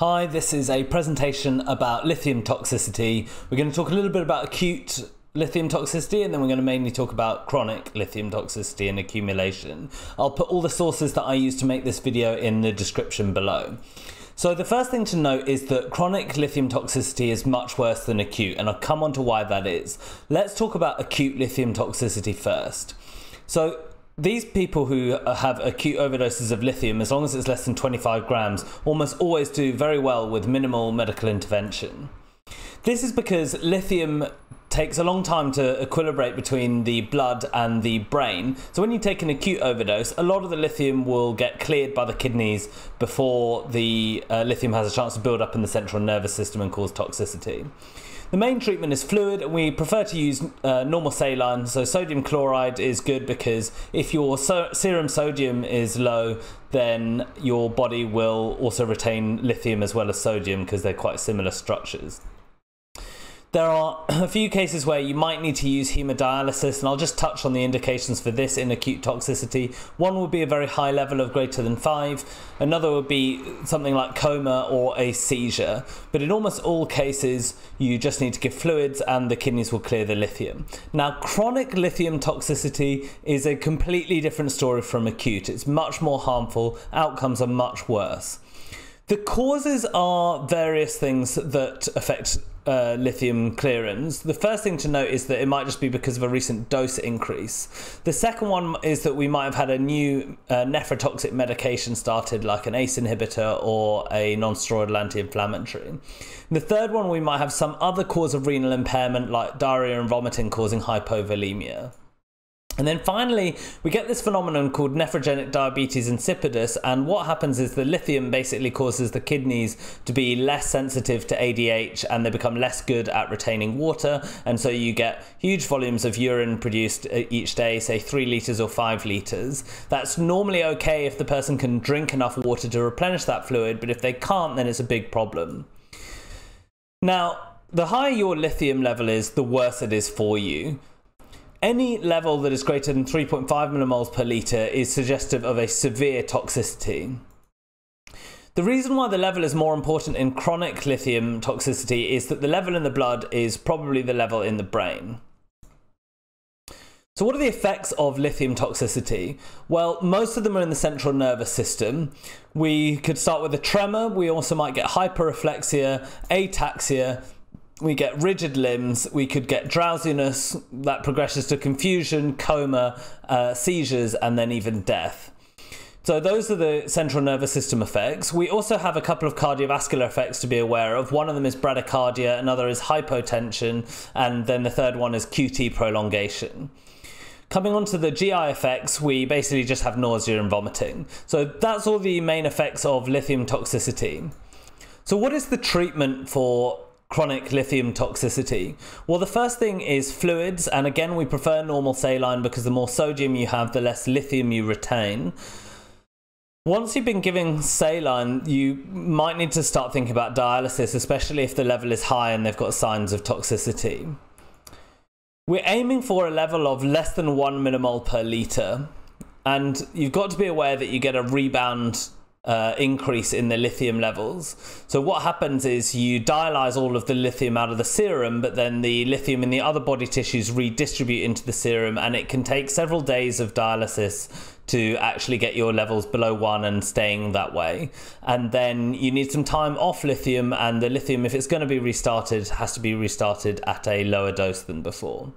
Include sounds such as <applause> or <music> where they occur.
Hi, this is a presentation about lithium toxicity. We're going to talk a little bit about acute lithium toxicity and then we're going to mainly talk about chronic lithium toxicity and accumulation. I'll put all the sources that I use to make this video in the description below. So the first thing to note is that chronic lithium toxicity is much worse than acute and I'll come on to why that is. Let's talk about acute lithium toxicity first. So these people who have acute overdoses of lithium, as long as it's less than 25 grams, almost always do very well with minimal medical intervention. This is because lithium takes a long time to equilibrate between the blood and the brain. So when you take an acute overdose, a lot of the lithium will get cleared by the kidneys before the uh, lithium has a chance to build up in the central nervous system and cause toxicity. The main treatment is fluid, and we prefer to use uh, normal saline. So sodium chloride is good because if your so serum sodium is low, then your body will also retain lithium as well as sodium because they're quite similar structures. There are <clears throat> a few cases where you might need to use hemodialysis, and I'll just touch on the indications for this in acute toxicity. One would be a very high level of greater than five, another would be something like coma or a seizure. But in almost all cases, you just need to give fluids and the kidneys will clear the lithium. Now, chronic lithium toxicity is a completely different story from acute, it's much more harmful, outcomes are much worse. The causes are various things that affect uh, lithium clearance. The first thing to note is that it might just be because of a recent dose increase. The second one is that we might have had a new uh, nephrotoxic medication started, like an ACE inhibitor or a non steroidal anti inflammatory. The third one, we might have some other cause of renal impairment, like diarrhea and vomiting causing hypovolemia. And then finally, we get this phenomenon called nephrogenic diabetes insipidus. And what happens is the lithium basically causes the kidneys to be less sensitive to ADH and they become less good at retaining water. And so you get huge volumes of urine produced uh, each day, say three liters or five liters. That's normally okay if the person can drink enough water to replenish that fluid, but if they can't, then it's a big problem. Now, the higher your lithium level is, the worse it is for you. Any level that is greater than 3.5 millimoles per litre is suggestive of a severe toxicity. The reason why the level is more important in chronic lithium toxicity is that the level in the blood is probably the level in the brain. So, what are the effects of lithium toxicity? Well, most of them are in the central nervous system. We could start with a tremor. We also might get hyperreflexia, ataxia, we get rigid limbs, we could get drowsiness that progresses to confusion, coma, uh, seizures, and then even death. So those are the central nervous system effects. We also have a couple of cardiovascular effects to be aware of. One of them is bradycardia, another is hypotension, and then the third one is QT prolongation. Coming on to the GI effects, we basically just have nausea and vomiting. So that's all the main effects of lithium toxicity. So what is the treatment for chronic lithium toxicity? Well, the first thing is fluids, and again, we prefer normal saline because the more sodium you have, the less lithium you retain. Once you've been giving saline, you might need to start thinking about dialysis, especially if the level is high and they've got signs of toxicity. We're aiming for a level of less than one millimole per litre, and you've got to be aware that you get a rebound uh, increase in the lithium levels. So what happens is you dialyze all of the lithium out of the serum, but then the lithium in the other body tissues redistribute into the serum, and it can take several days of dialysis to actually get your levels below one and staying that way. And then you need some time off lithium, and the lithium, if it's going to be restarted, has to be restarted at a lower dose than before.